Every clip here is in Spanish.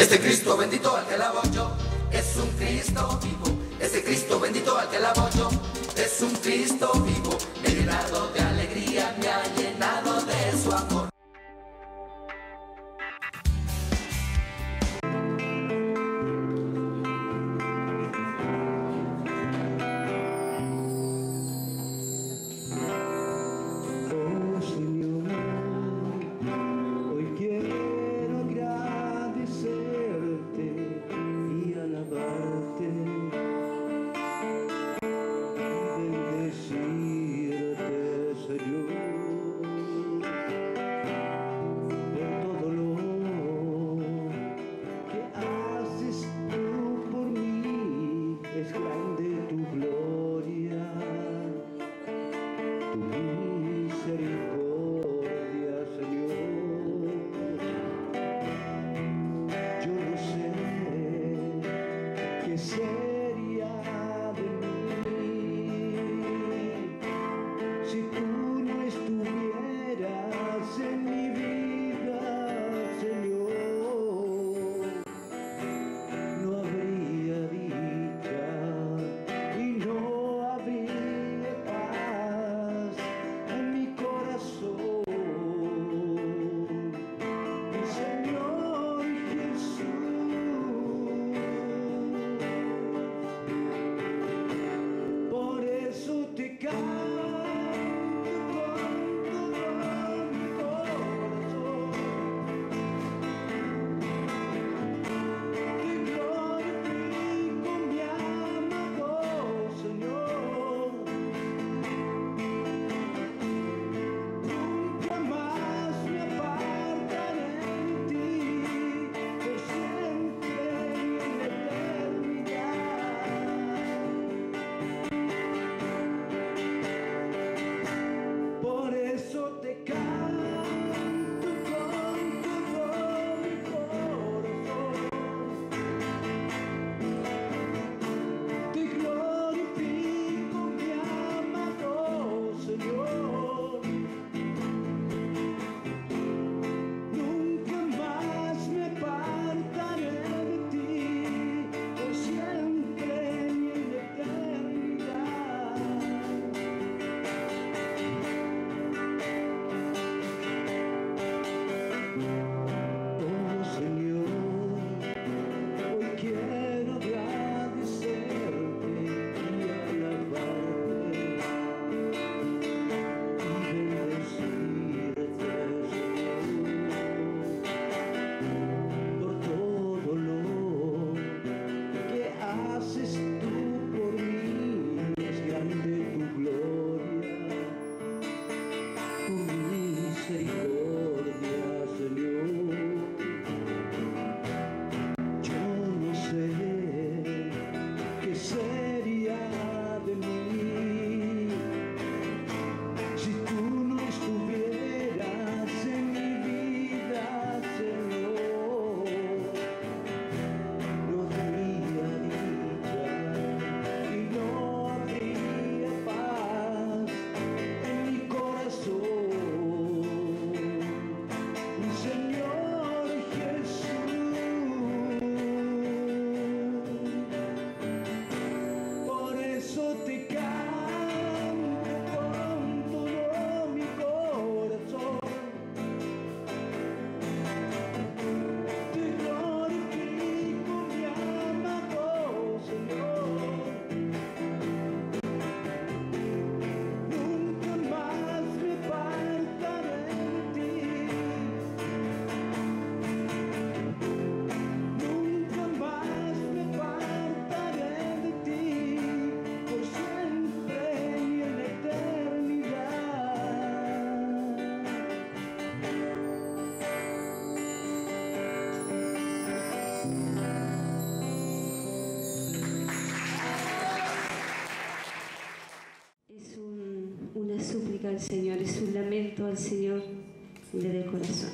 Este Cristo bendito al que alabo yo es un Cristo vivo. Este Cristo bendito al que alabo yo es un Cristo vivo, me llenado de súplica al Señor, es un lamento al Señor desde el corazón.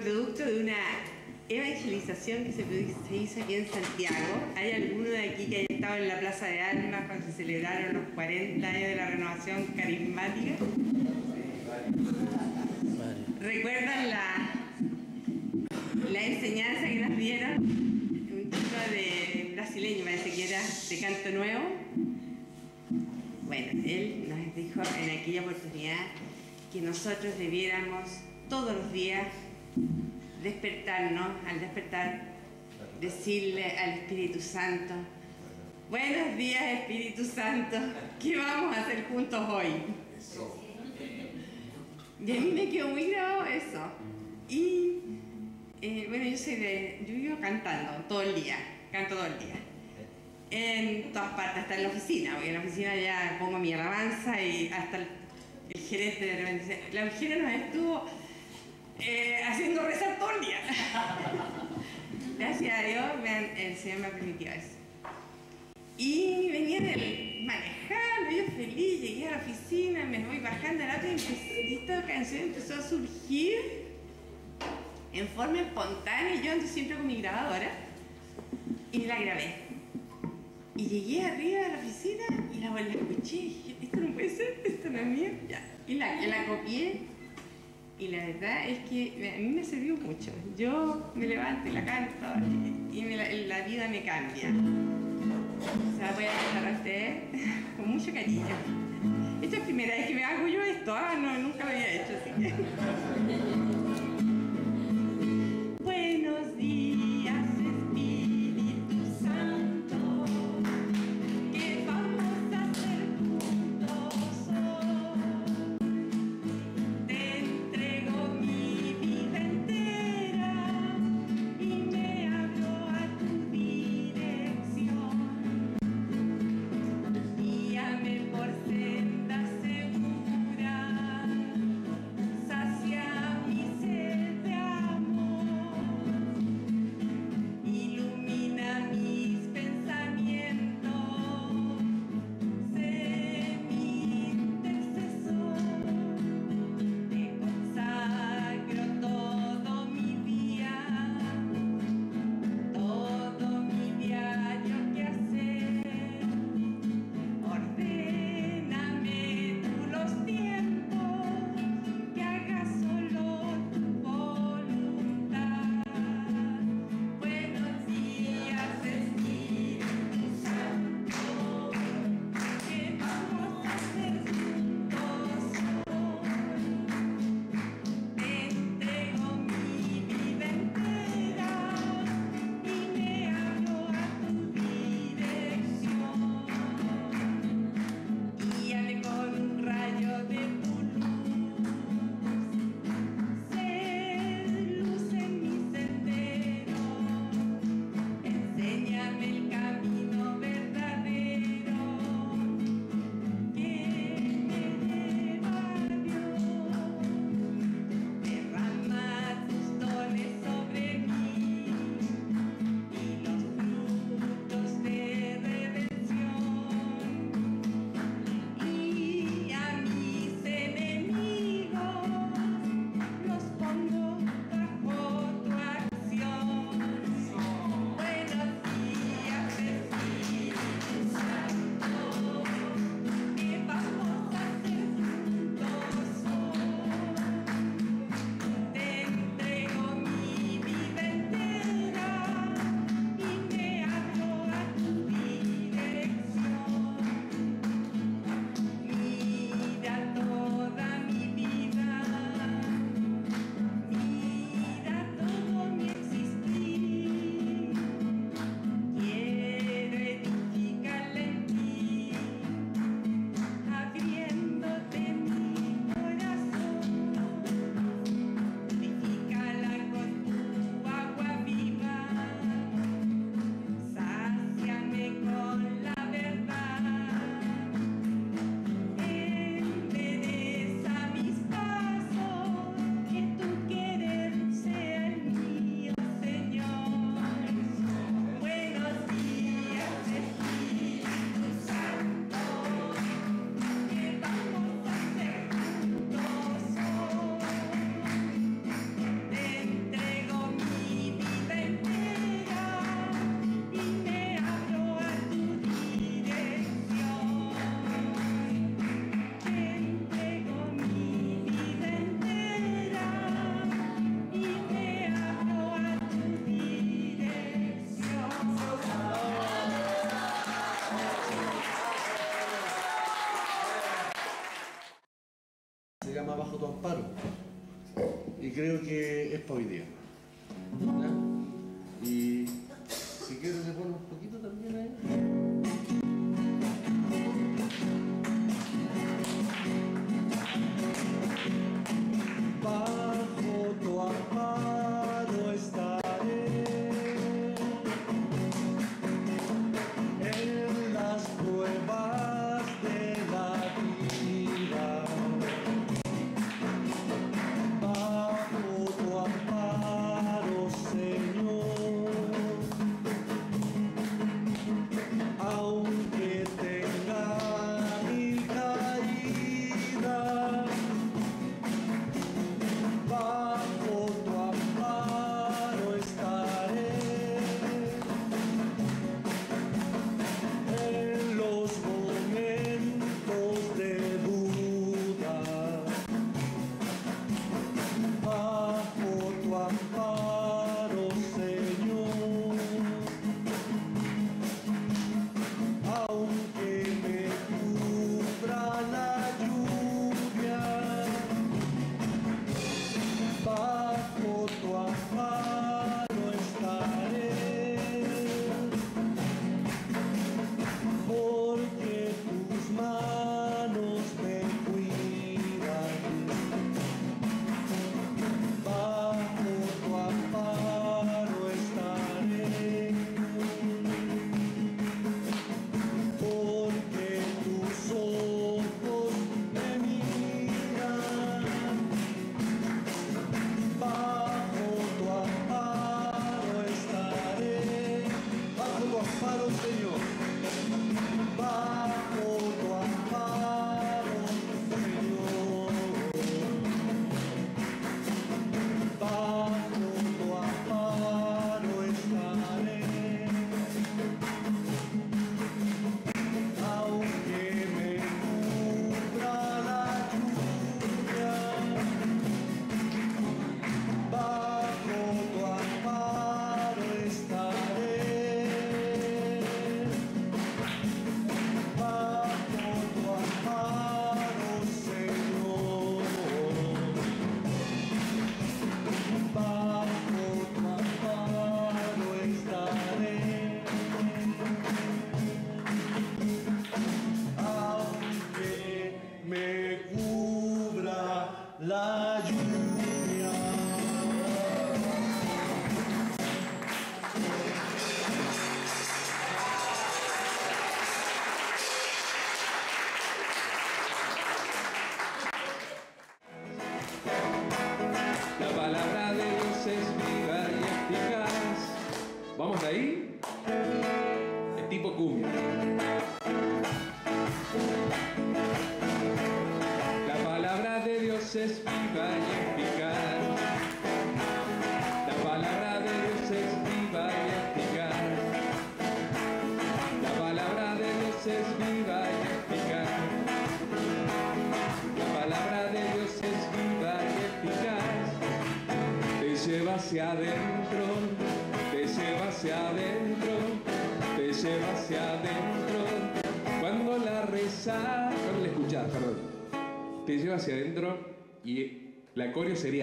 Producto de una evangelización que se hizo aquí en Santiago. ¿Hay alguno de aquí que haya estado en la Plaza de Armas cuando se celebraron los 40 años de la renovación carismática? ¿Recuerdan la, la enseñanza que nos dieron? Un chico de brasileño, parece que era de canto nuevo. Bueno, él nos dijo en aquella oportunidad que nosotros debiéramos todos los días despertarnos, al despertar, decirle al Espíritu Santo, buenos días Espíritu Santo, ¿qué vamos a hacer juntos hoy? Y a mí me quedó muy grabado eso. Y eh, bueno, yo soy de. Yo vivo cantando todo el día, canto todo el día. En todas partes, hasta en la oficina, porque en la oficina ya pongo mi alabanza y hasta el, el gerente de repente dice, la oficina nos estuvo eh, haciendo rezar todo el día. Gracias a Dios el Señor me ha permitido eso. Y venía del manejando, yo feliz, llegué a la oficina, me voy bajando el auto y, esta canción empezó a surgir en forma espontánea. Yo ando siempre con mi grabadora y la grabé. Y llegué arriba de la oficina y la, la escuché esto no puede ser, esto no es mío. Ya. Y la, la copié y la verdad es que a mí me sirvió mucho. Yo me levanto y la canto y, la, vida me cambia. Se la voy a cantar a ustedes con mucho cariño. Esta es la primera vez que me hago yo esto, ah, no, nunca lo había hecho, así.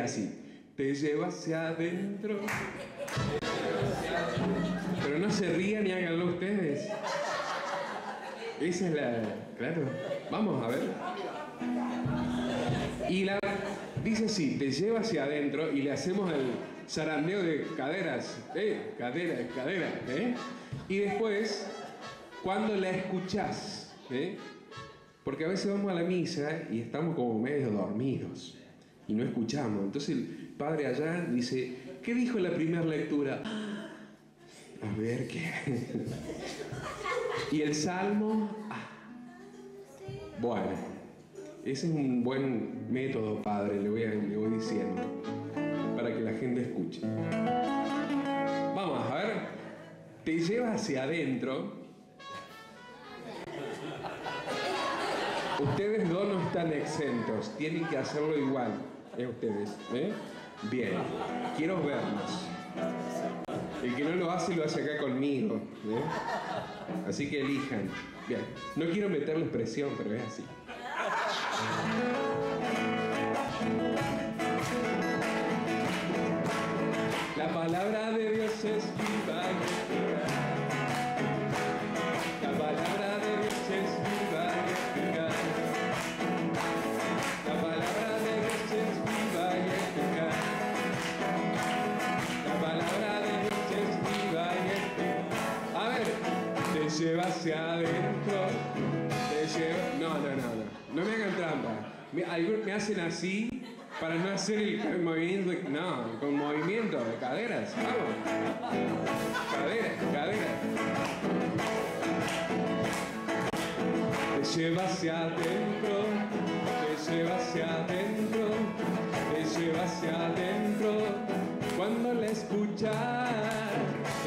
Así. Te lleva hacia adentro. Pero no se rían y háganlo ustedes. Esa es la. Claro. Vamos a ver. Y la dice así, te lleva hacia adentro y le hacemos el zarandeo de caderas, ¿eh? Cadera, ¿eh? Y después, cuando la escuchás, ¿eh? Porque a veces vamos a la misa y estamos como medio dormidos y no escuchamos. Entonces el padre allá dice, ¿qué dijo en la primera lectura? A ver qué. y el salmo. ah. Bueno, ese es un buen método, padre, le voy, le voy diciendo, para que la gente escuche. Vamos a ver, te lleva hacia adentro. Ustedes dos no están exentos, tienen que hacerlo igual, eh, ustedes. ¿eh? Bien, quiero verlos. El que no lo hace, lo hace acá conmigo. ¿eh? Así que elijan. Bien, no quiero meterles presión, pero es así. La palabra de Dios es viva hacia adentro. Te lleva. No, no, no, no. Me hagan trampa. Me, me hacen así para no hacer el, movimiento. No, con movimiento de caderas. Vamos. Caderas, caderas. Te lleva hacia adentro, te lleva hacia adentro, te lleva hacia adentro. Cuando la escuchas,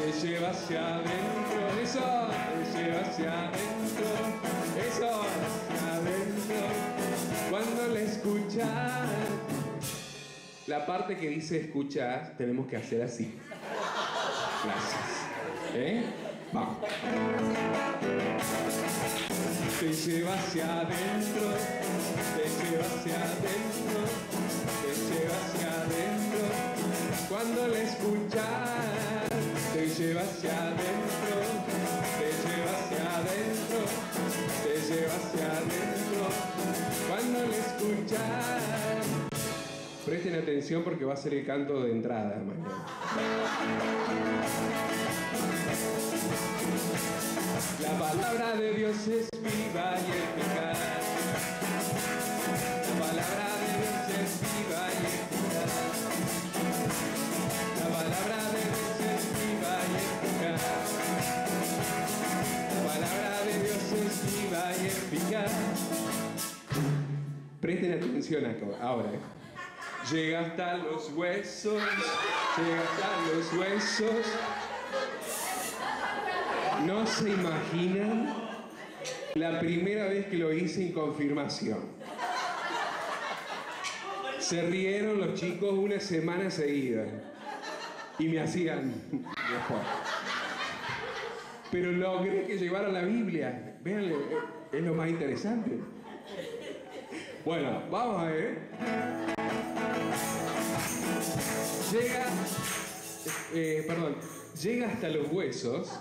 te lleva hacia adentro, eso, te lleva hacia adentro, eso, hacia adentro. Cuando la escuchas, la parte que dice escuchar, tenemos que hacer así. Gracias. ¿Eh? Vamos. Te lleva hacia adentro, te lleva hacia adentro, te lleva hacia adentro. Cuando la escuchas, atención porque va a ser el canto de entrada mañana. La palabra de Dios es viva y eficaz. La palabra de Dios es viva y eficaz. La palabra de Dios es viva y eficaz. La palabra de Dios es viva y eficaz. Presten atención ahora. Llega hasta los huesos, llega hasta los huesos. No se imaginan la primera vez que lo hice en confirmación. Se rieron los chicos una semana seguida y me hacían mejor. Pero logré que llevara la Biblia. Vean, es lo más interesante. Bueno, vamos a ver. Llega, eh, perdón, llega hasta los huesos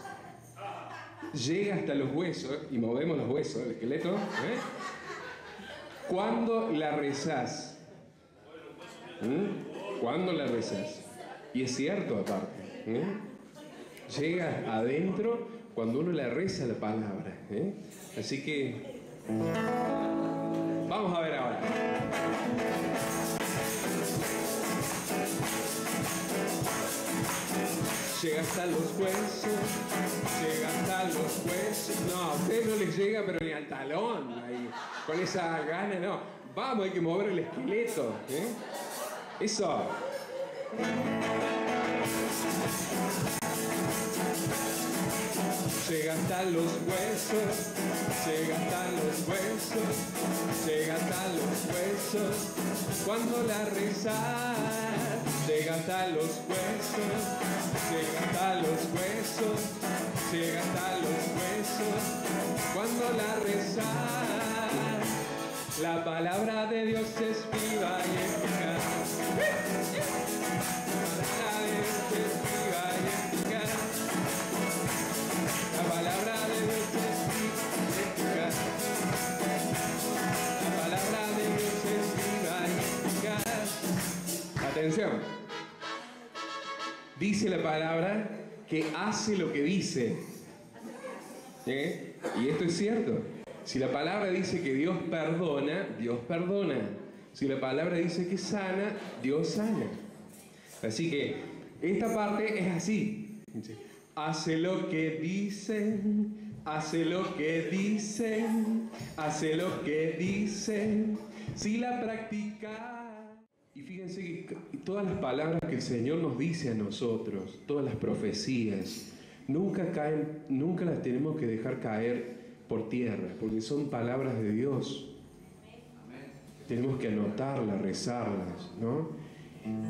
llega hasta los huesos, y movemos los huesos, el esqueleto, ¿eh? Cuando la rezás. ¿Mm? Cuando la rezás. Y es cierto aparte. ¿eh? Llega adentro cuando uno la reza la palabra. ¿eh? Así que... Vamos a ver ahora. Llega hasta los huesos, llega hasta los huesos. No, a usted no les llega, pero ni al talón. ahí, con esa gana, no. Vamos, hay que mover el esqueleto. ¿eh? Eso. Llega hasta los huesos, llega hasta los huesos, llega hasta los huesos. Cuando la rezas, llega hasta los huesos, llega hasta los huesos, llega hasta los huesos. Cuando la rezas, la palabra de Dios es viva y eficaz. Dice la palabra que hace lo que dice. ¿Eh? Y esto es cierto. Si la palabra dice que Dios perdona, Dios perdona. Si la palabra dice que sana, Dios sana. Así que esta parte es así. Dice, Hace lo que dicen, hace lo que dicen, hace lo que dicen. Si la practica. Y fíjense que todas las palabras que el Señor nos dice a nosotros, todas las profecías, nunca caen, nunca las tenemos que dejar caer por tierra, porque son palabras de Dios. Tenemos que anotarlas, rezarlas, ¿no?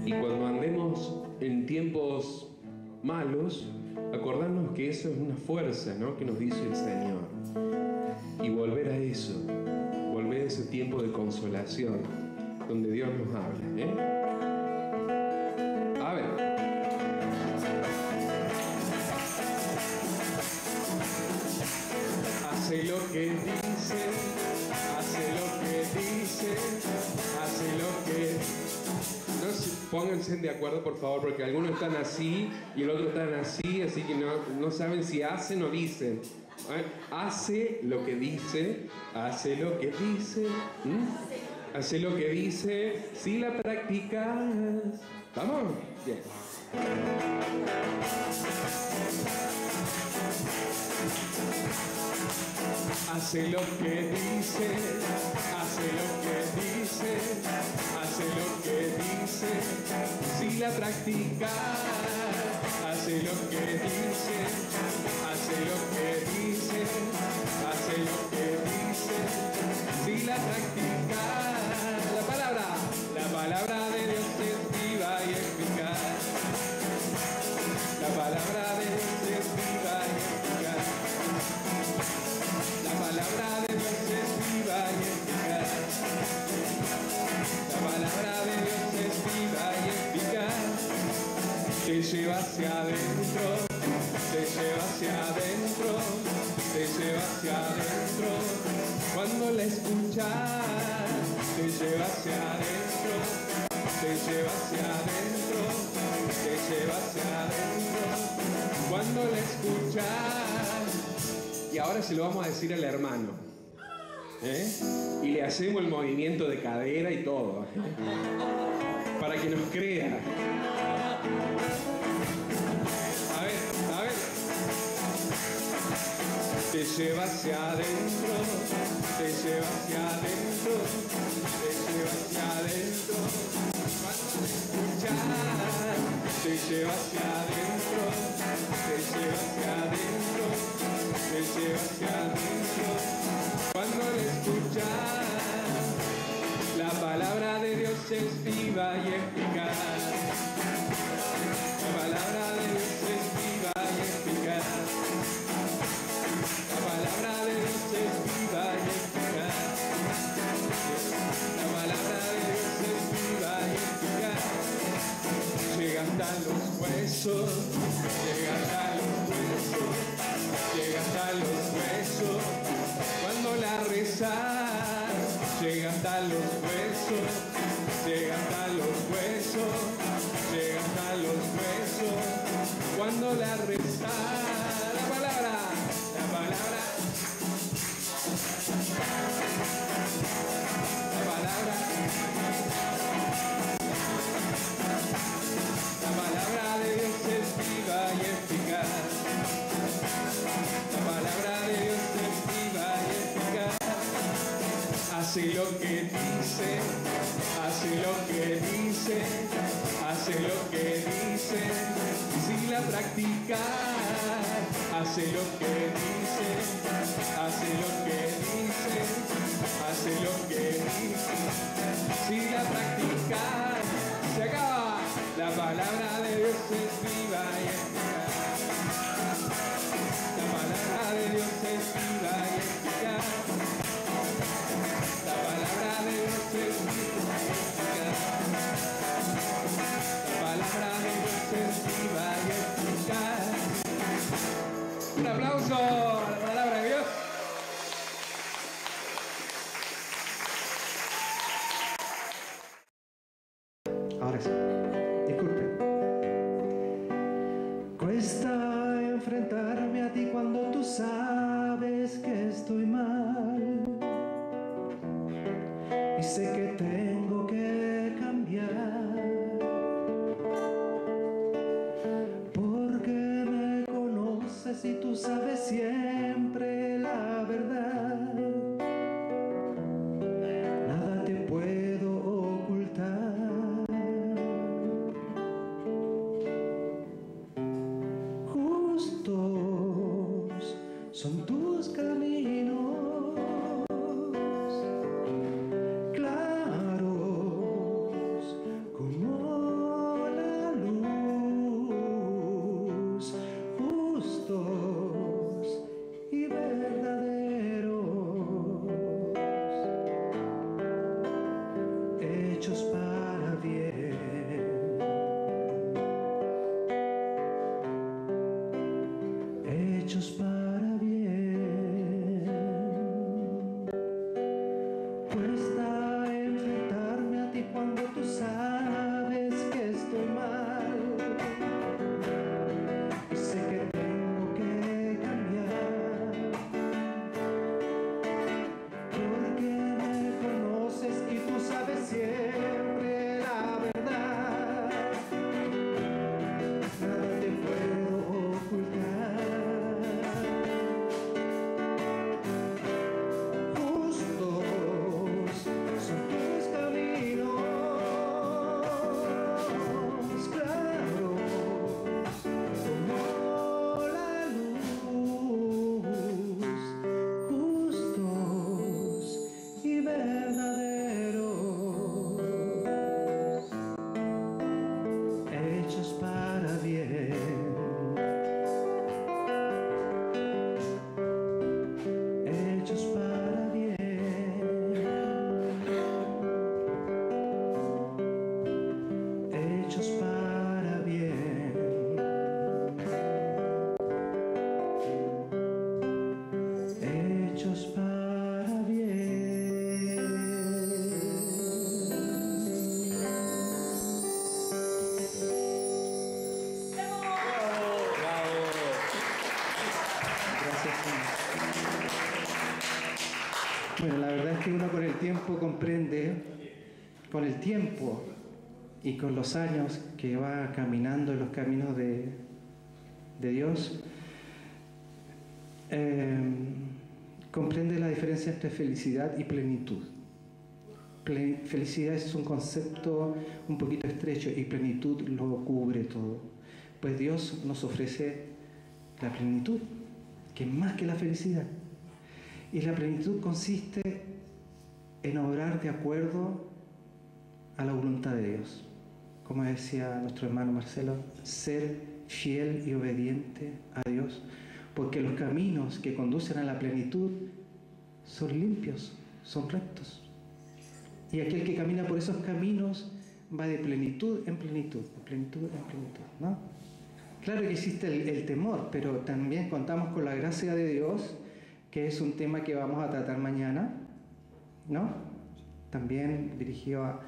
Y cuando andemos en tiempos malos, acordarnos que eso es una fuerza, ¿no? Que nos dice el Señor. Y volver a eso, volver a ese tiempo de consolación, donde Dios nos habla. ¿eh? A ver. Hace lo que dice, hace lo que dice, hace lo que... No, pónganse de acuerdo por favor, porque algunos están así y el otro están así, así que no, no saben si hacen o dicen. ¿eh? Hace lo que dice, hace lo que dice hace lo que dice, si la practicas. ¿Vamos? Bien. Hace lo que dice, hace lo que dice, hace lo que dice, si la practica. Hace lo que dice, hace lo que dice, hace lo que dice, decir al hermano. ¿eh? Y le hacemos el movimiento de cadera y todo. ¿eh? Para que nos crea. A ver, a ver. Te lleva hacia adentro, te lleva hacia adentro, te lleva hacia adentro. Te lleva hacia es viva y eficaz. La palabra de Dios es viva y eficaz. La palabra de Dios es viva y eficaz. La palabra de Dios es viva y eficaz. Llega hasta los huesos, llega hasta los huesos, llega hasta los huesos. Cuando la rezas, llega hasta los huesos, Cuando la rezas, la palabra, la palabra. La palabra, la palabra de Dios es viva y eficaz. La palabra de Dios es viva y eficaz. Hace lo que dice, hace lo que dice, hace lo que dice. Si la practica, hace lo que dice, hace lo que dice, hace lo que dice. Si la practica, se acaba. La palabra de Dios es viva y eficaz. La palabra de Dios es viva y eficaz. Tiempo y con los años que va caminando en los caminos de, de Dios, eh, comprende la diferencia entre felicidad y plenitud. Ple- felicidad es un concepto un poquito estrecho y plenitud lo cubre todo. Pues Dios nos ofrece la plenitud, que es más que la felicidad. Y la plenitud consiste en obrar de acuerdo a la voluntad de Dios. Como decía nuestro hermano Marcelo, ser fiel y obediente a Dios, porque los caminos que conducen a la plenitud son limpios, son rectos. Y aquel que camina por esos caminos va de plenitud en plenitud, de plenitud en plenitud, ¿no? Claro que existe el, el temor, pero también contamos con la gracia de Dios, que es un tema que vamos a tratar mañana, ¿no? También dirigido a,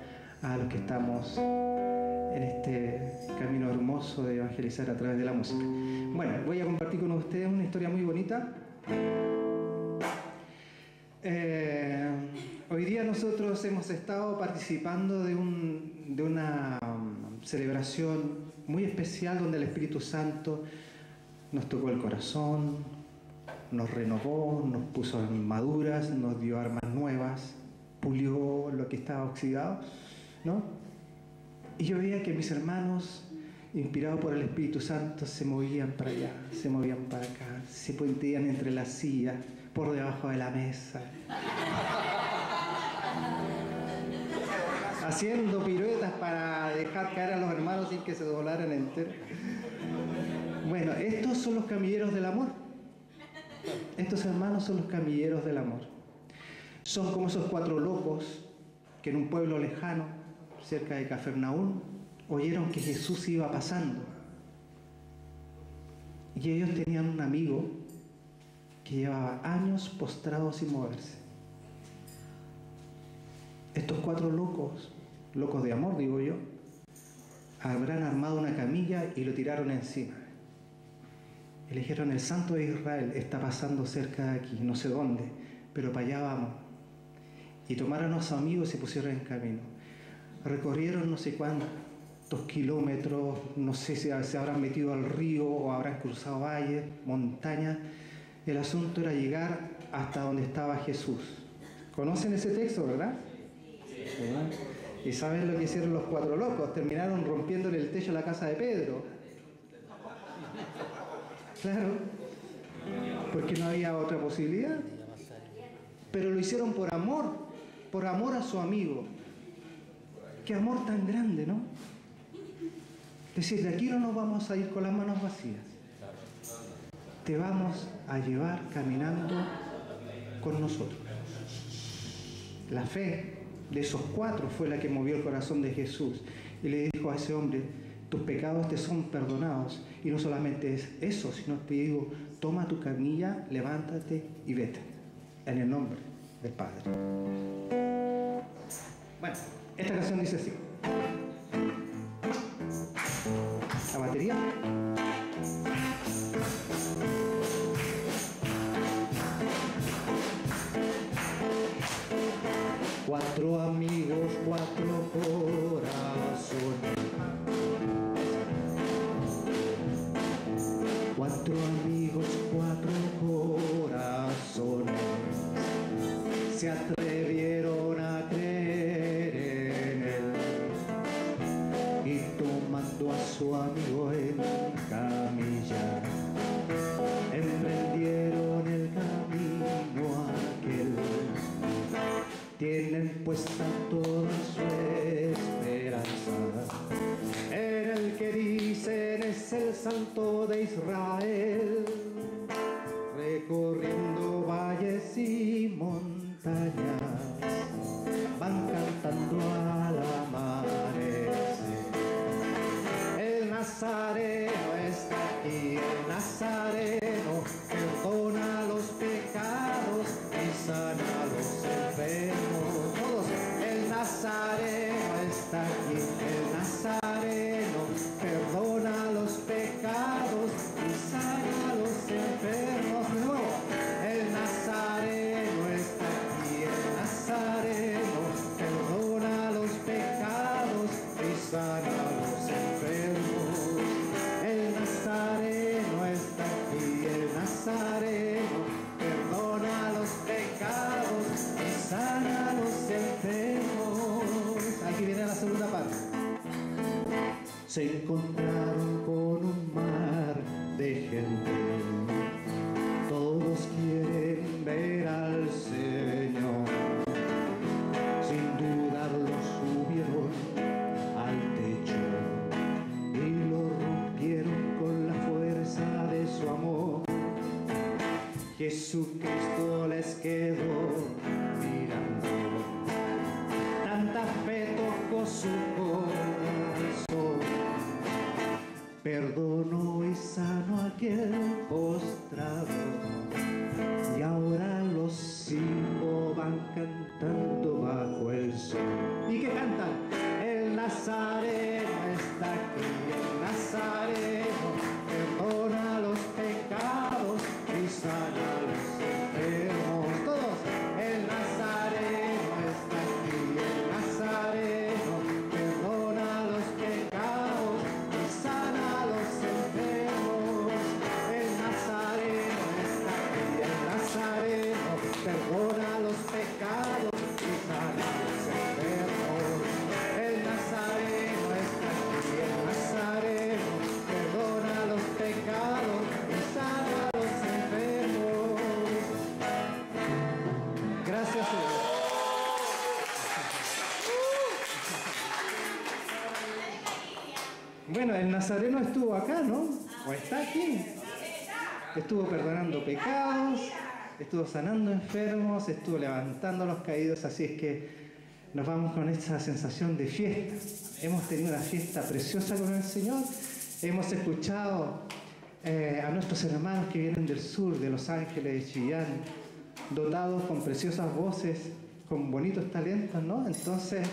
a los que estamos en este camino hermoso de evangelizar a través de la música. Bueno, voy a compartir con ustedes una historia muy bonita. Eh, hoy día nosotros hemos estado participando de, un- de una um, celebración muy especial donde el Espíritu Santo nos tocó el corazón, nos renovó, nos puso armaduras, nos dio armas nuevas, pulió lo que estaba oxidado, ¿no? Y yo veía que mis hermanos, inspirados por el Espíritu Santo, se movían para allá, se movían para acá, se puenteían entre las sillas, por debajo de la mesa. Haciendo piruetas para dejar caer a los hermanos sin que se doblaran enteros. Bueno, estos son los camilleros del amor. Estos hermanos son los camilleros del amor. Son como esos cuatro locos que en un pueblo lejano, cerca de Cafarnaún, oyeron que Jesús iba pasando. Y ellos tenían un amigo que llevaba años postrado sin moverse. Estos cuatro locos, locos de amor, digo yo, habrán armado una camilla y lo tiraron encima. Y le dijeron, el santo de Israel está pasando cerca de aquí, no sé dónde, pero para allá vamos. Y tomaron a su amigo y se pusieron en camino. Recorrieron no sé cuántos kilómetros, no sé si se habrán metido al río o habrán cruzado valles, montañas. El asunto era llegar hasta donde estaba Jesús. ¿Conocen ese texto, verdad? ¿Y saben lo que hicieron los cuatro locos? Terminaron rompiéndole el techo a la casa de Pedro. Claro, porque no había otra posibilidad. Pero lo hicieron por amor, por amor a su amigo. Qué amor tan grande, ¿no? Es decir, de aquí no nos vamos a ir con las manos vacías. Te vamos a llevar caminando con nosotros. La fe de esos cuatro fue la que movió el corazón de Jesús y le dijo a ese hombre, tus pecados te son perdonados. Y no solamente es eso, sino te digo, toma tu camilla, levántate y vete. En el nombre del Padre. Bueno, esta canción dice así. Perdonó y sanó a aquel postrado. Y ahora los cinco van cantando bajo el sol. ¿Y qué cantan? El Nazareno está aquí, el Nazareno Nazareno estuvo acá, ¿no? ¿O está aquí? Estuvo perdonando pecados, estuvo sanando enfermos, estuvo levantando a los caídos, así es que nos vamos con esta sensación de fiesta. Hemos tenido una fiesta preciosa con el Señor, hemos escuchado eh, a nuestros hermanos que vienen del sur, de Los Ángeles, de Chillán, dotados con preciosas voces, con bonitos talentos, ¿no? Entonces,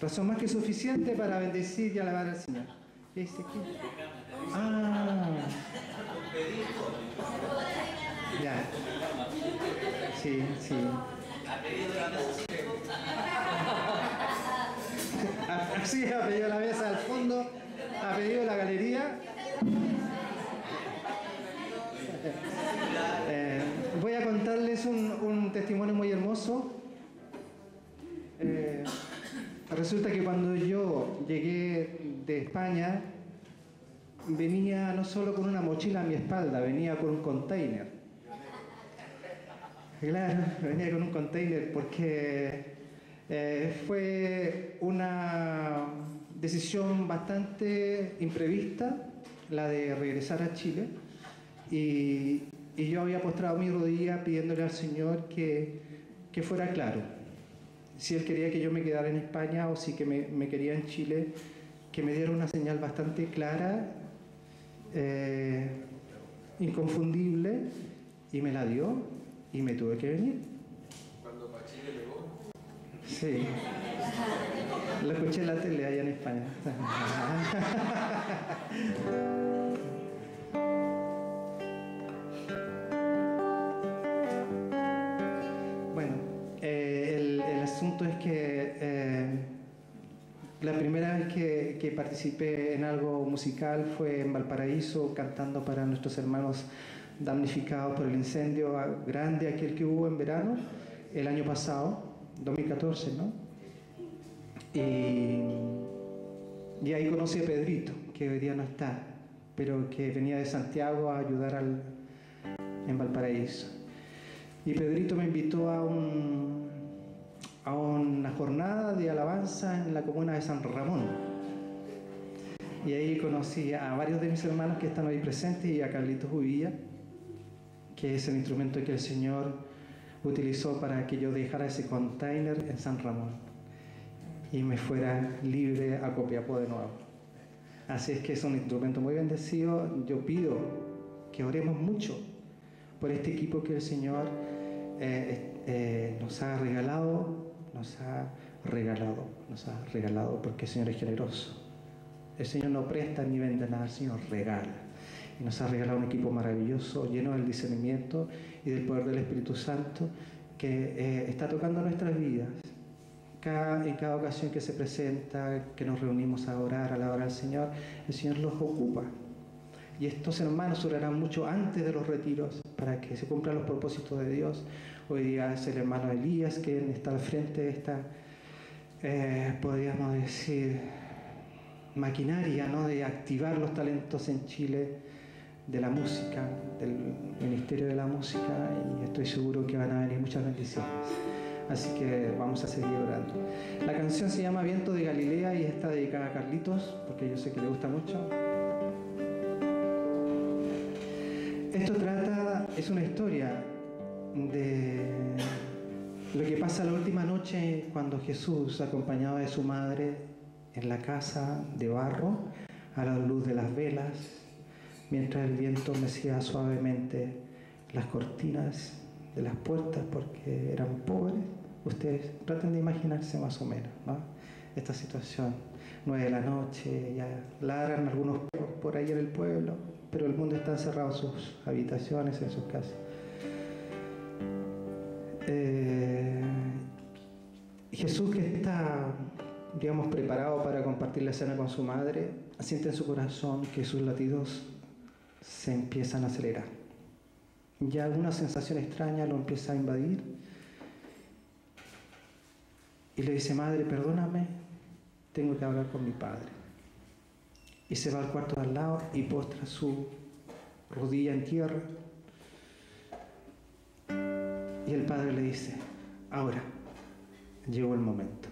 razón más que suficiente para bendecir y alabar al Señor. ¿Qué dice aquí? Ah. Ya. Sí, sí. Así ha pedido la mesa al fondo, ha pedido la galería. Eh, voy a contarles un, un testimonio muy hermoso. Eh, resulta que cuando yo llegué de España, venía no solo con una mochila a mi espalda, venía con un container. Claro, venía con un container porque eh, fue una decisión bastante imprevista la de regresar a Chile y, yo había postrado mi rodilla pidiéndole al Señor que, que fuera claro si Él quería que yo me quedara en España o si que me, me quería en Chile, que me diera una señal bastante clara, eh, inconfundible, y me la dio y me tuve que venir. Cuando para Chile llegó. Sí. Lo escuché en la tele allá en España. la primera vez que, participé en algo musical fue en Valparaíso, cantando para nuestros hermanos damnificados por el incendio grande, aquel que hubo en verano, el año pasado, 2014, ¿no? Y, y ahí conocí a Pedrito, que hoy día no está, pero que venía de Santiago a ayudar al, en Valparaíso. Y Pedrito me invitó a, un, a una jornada de alabanza en la comuna de San Ramón. Y ahí conocí a varios de mis hermanos que están hoy presentes y a Carlitos Uvilla, que es el instrumento que el Señor utilizó para que yo dejara ese container en San Ramón y me fuera libre a Copiapó de nuevo. Así es que es un instrumento muy bendecido. Yo pido que oremos mucho por este equipo que el Señor eh, eh, nos ha regalado, nos ha regalado, nos ha regalado, porque el Señor es generoso. El Señor no presta ni vende nada, el Señor regala. Y nos ha regalado un equipo maravilloso, lleno del discernimiento y del poder del Espíritu Santo, que eh, está tocando nuestras vidas. Cada, en cada ocasión que se presenta, que nos reunimos a orar, a alabar al Señor, el Señor los ocupa. Y estos hermanos orarán mucho antes de los retiros para que se cumplan los propósitos de Dios. Hoy día es el hermano Elías quien está al frente de esta, eh, podríamos decir, maquinaria ¿no? de activar los talentos en Chile de la música, del Ministerio de la Música, y estoy seguro que van a venir muchas bendiciones. Así que vamos a seguir orando. La canción se llama Viento de Galilea y está dedicada a Carlitos, porque yo sé que le gusta mucho. Esto trata, es una historia de lo que pasa la última noche cuando Jesús, acompañado de su madre, en la casa de barro, a la luz de las velas, mientras el viento mecía suavemente las cortinas de las puertas porque eran pobres. Ustedes traten de imaginarse más o menos ¿no? esta situación. Nueve de la noche, ya ladran algunos por ahí en el pueblo, pero el mundo está encerrado en sus habitaciones, en sus casas. Eh, Jesús que está, digamos, preparado para compartir la cena con su madre, siente en su corazón que sus latidos se empiezan a acelerar. Ya alguna sensación extraña lo empieza a invadir y le dice, madre, perdóname, tengo que hablar con mi padre. Y se va al cuarto de al lado y postra su rodilla en tierra. Y el padre le dice, ahora llegó el momento.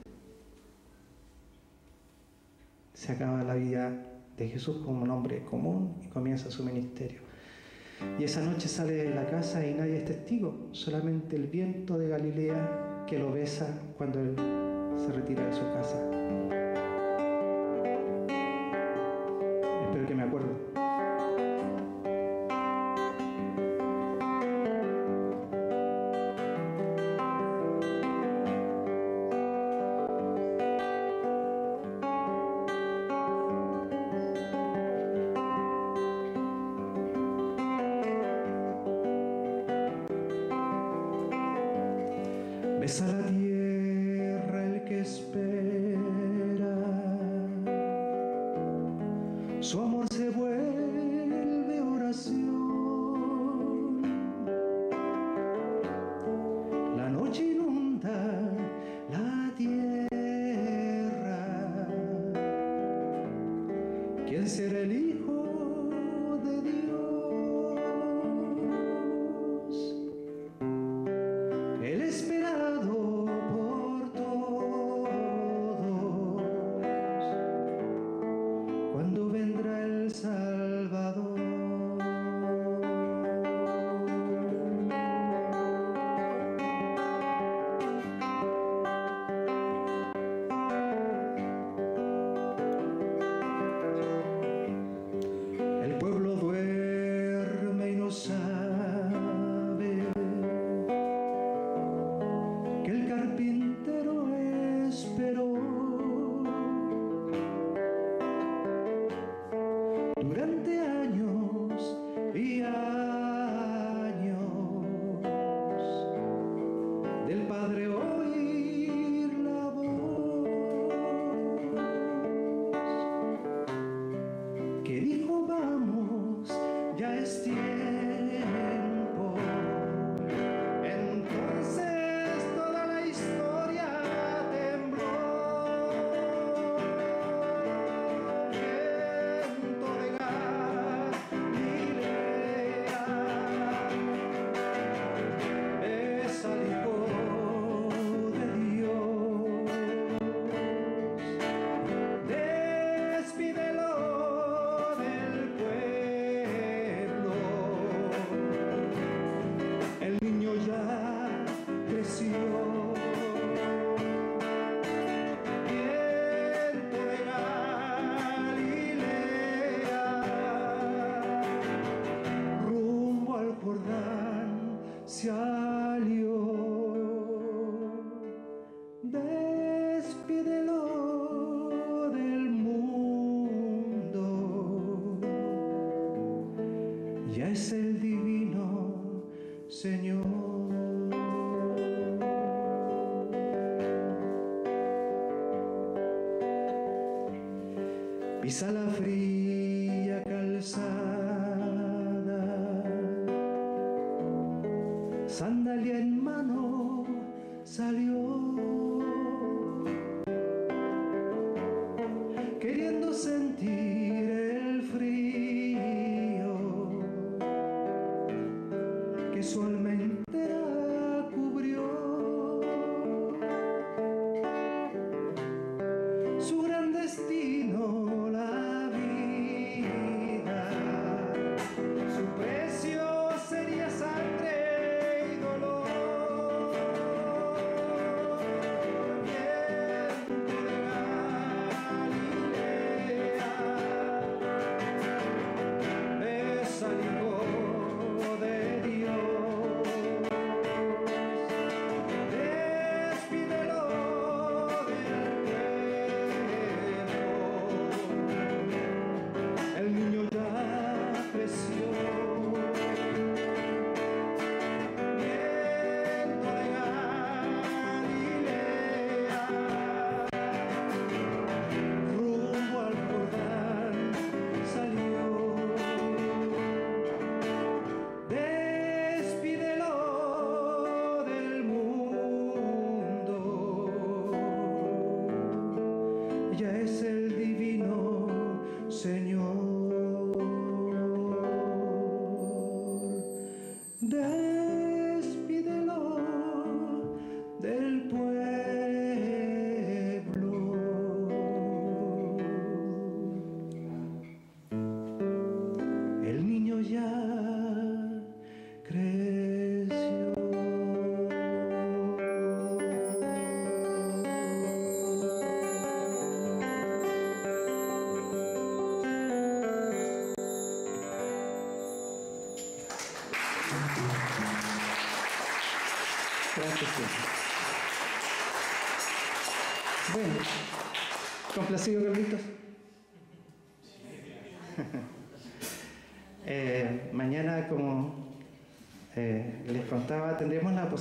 Se acaba la vida de Jesús como un hombre común y comienza su ministerio. Y esa noche sale de la casa y nadie es testigo, solamente el viento de Galilea que lo besa cuando él se retira de su casa. criança era ali. Sandalia en mano salió,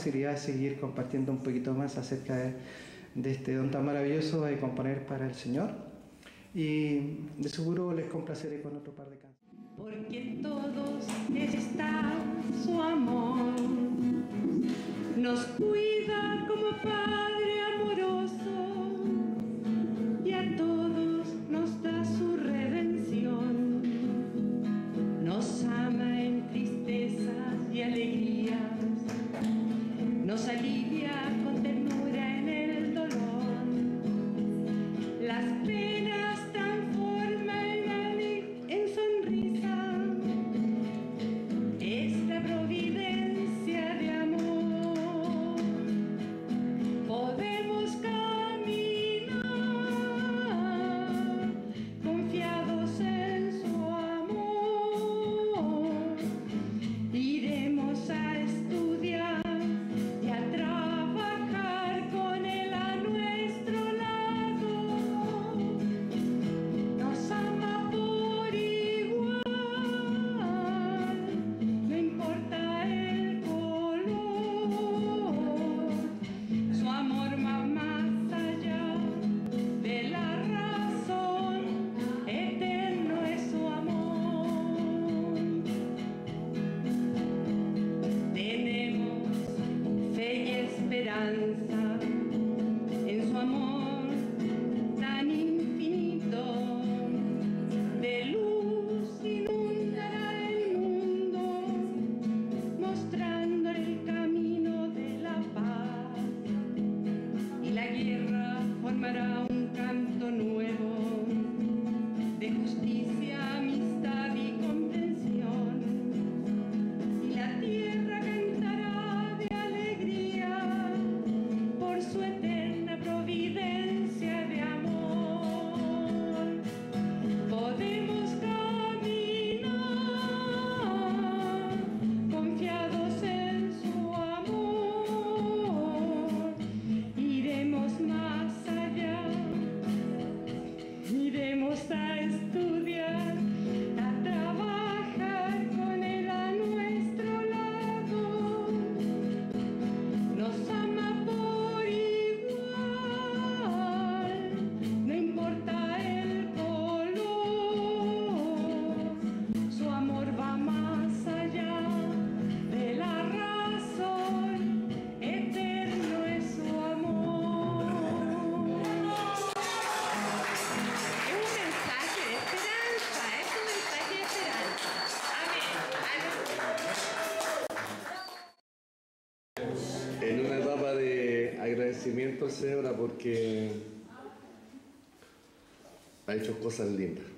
posibilidad de seguir compartiendo un poquito más acerca de, de este don tan maravilloso de componer para el Señor. Y de seguro les complaceré con otro par de canciones. Porque todos está su amor, nos cuida como Padre. porque ha hecho cosas lindas.